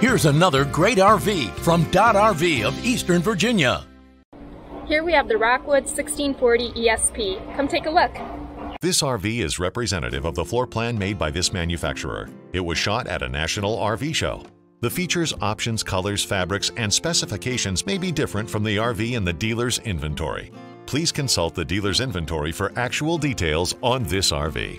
Here's another great RV from Dodd RV of Eastern Virginia. Here we have the Rockwood 1640 ESP. Come take a look. This RV is representative of the floor plan made by this manufacturer. It was shot at a national RV show. The features, options, colors, fabrics, and specifications may be different from the RV in the dealer's inventory. Please consult the dealer's inventory for actual details on this RV.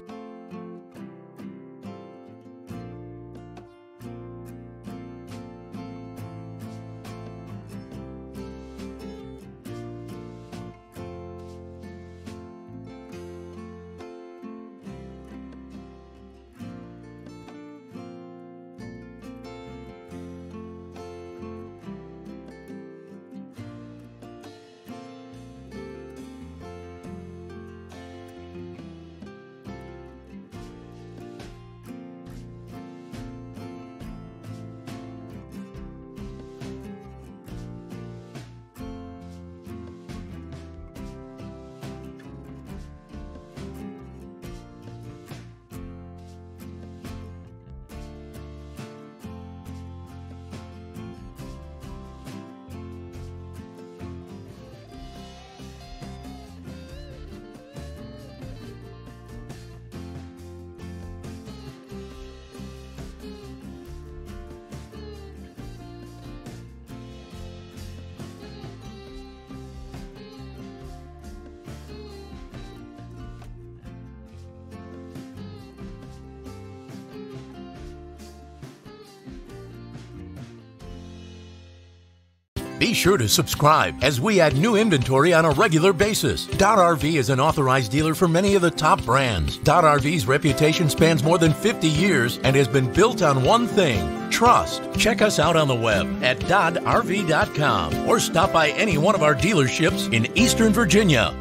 Be sure to subscribe as we add new inventory on a regular basis. Dodd RV is an authorized dealer for many of the top brands. Dodd RV's reputation spans more than 50 years and has been built on one thing trust. Check us out on the web at doddrv.com or stop by any one of our dealerships in Eastern Virginia.